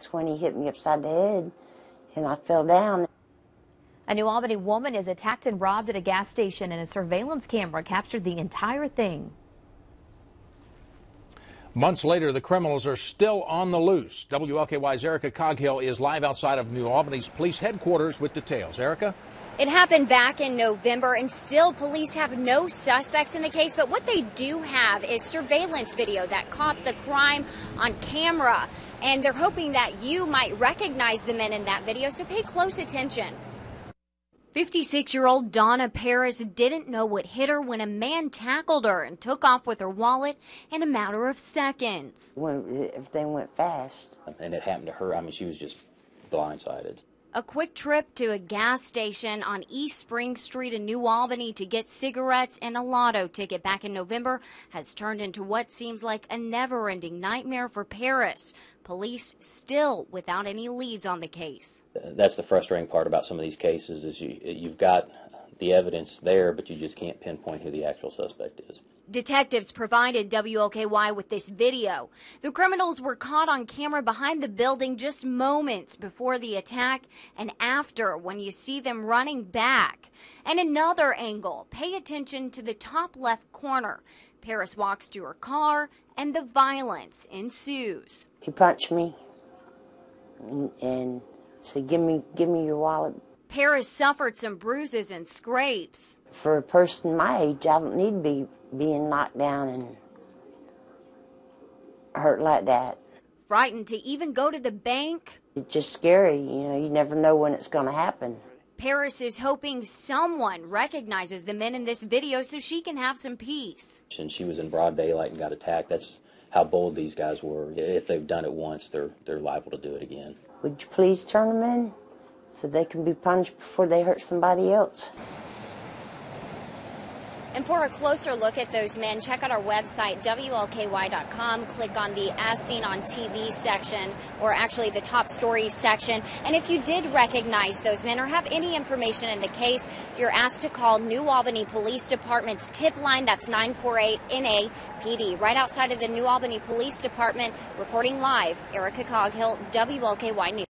That's when he hit me upside the head and I fell down. A New Albany woman is attacked and robbed at a gas station and a surveillance camera captured the entire thing. Months later, the criminals are still on the loose. WLKY's Erica Coghill is live outside of New Albany's police headquarters with details. Erica? It happened back in November, and still police have no suspects in the case. But what they do have is surveillance video that caught the crime on camera. And they're hoping that you might recognize the men in that video, so pay close attention. 56 year old Donna Paris didn't know what hit her when a man tackled her and took off with her wallet in a matter of seconds. When everything went fast. And it happened to her. I mean, she was just blindsided. A quick trip to a gas station on East Spring Street in New Albany to get cigarettes and a lotto ticket back in November has turned into what seems like a never ending nightmare for Paris. Police still without any leads on the case. That's the frustrating part about some of these cases is you, you've got the evidence there, but you just can't pinpoint who the actual suspect is. Detectives provided WLKY with this video. The criminals were caught on camera behind the building just moments before the attack and after when you see them running back. And another angle, pay attention to the top left corner. Paris walks to her car and the violence ensues. He punched me and, and said, "Give me, give me your wallet." Paris suffered some bruises and scrapes. For a person my age, I don't need to be being knocked down and hurt like that. Frightened to even go to the bank. It's just scary, you know, you never know when it's going to happen. Paris is hoping someone recognizes the men in this video so she can have some peace. And she was in broad daylight and got attacked. That's how bold these guys were. If they've done it once, they're they're liable to do it again. Would you please turn them in? So they can be punished before they hurt somebody else. And for a closer look at those men, check out our website, WLKY.com. Click on the As Seen on TV section, or actually the top stories section. And if you did recognize those men or have any information in the case, you're asked to call New Albany Police Department's tip line. That's 948 NAPD. Right outside of the New Albany Police Department, reporting live, Erica Coghill, WLKY News.